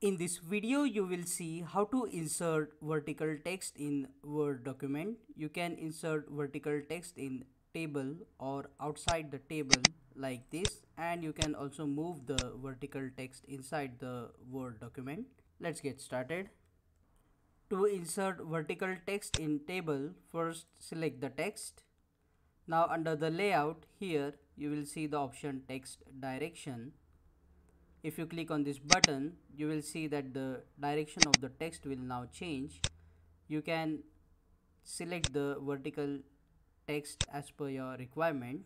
In this video, you will see how to insert vertical text in Word document. You can insert vertical text in table or outside the table like this and you can also move the vertical text inside the Word document. Let's get started. To insert vertical text in table, first select the text. Now under the layout here, you will see the option text direction if you click on this button you will see that the direction of the text will now change. You can select the vertical text as per your requirement.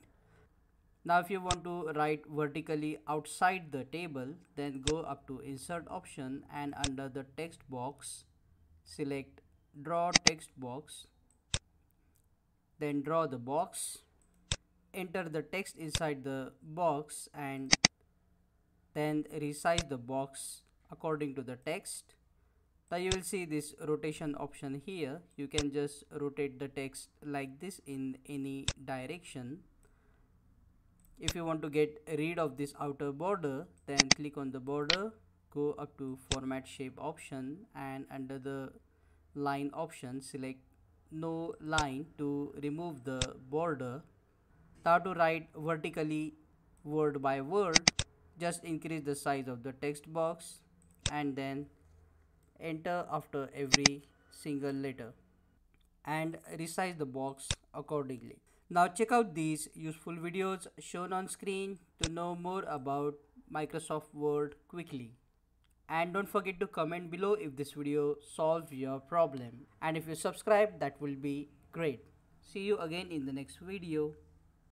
Now if you want to write vertically outside the table then go up to insert option and under the text box select draw text box then draw the box enter the text inside the box and then resize the box according to the text. Now you will see this rotation option here. You can just rotate the text like this in any direction. If you want to get rid of this outer border then click on the border go up to format shape option and under the line option select no line to remove the border. Now to write vertically word by word just increase the size of the text box and then enter after every single letter and resize the box accordingly. Now check out these useful videos shown on screen to know more about Microsoft Word quickly. And don't forget to comment below if this video solves your problem. And if you subscribe that will be great. See you again in the next video.